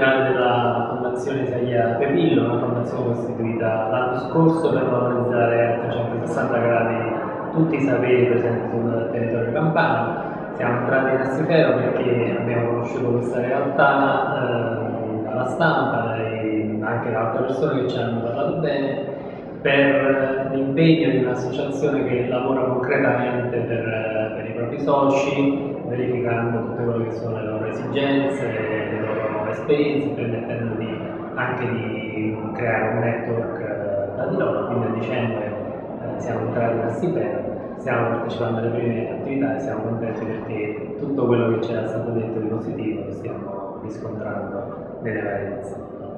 generale della Fondazione Isaia Pepillo, una fondazione costituita l'anno scorso per valorizzare a 360 gradi tutti i saperi presenti sul territorio campano. Siamo entrati in Assifero perché abbiamo conosciuto questa realtà eh, dalla stampa e anche da altre persone che ci hanno parlato bene per l'impegno di un'associazione che lavora concretamente per, per, i propri soci, verificando tutte quelle che sono le loro esigenze, le loro esperienze, permettendo anche di creare un network eh, tra di loro. Quindi a dicembre eh, siamo entrati a Stipendo, stiamo partecipando alle prime attività e siamo contenti perché tutto quello che c'era stato detto di positivo lo stiamo riscontrando nelle varie lezioni.